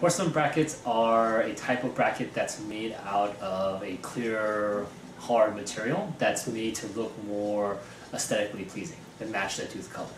Porcelain brackets are a type of bracket that's made out of a clear, hard material that's made to look more aesthetically pleasing and match the tooth color.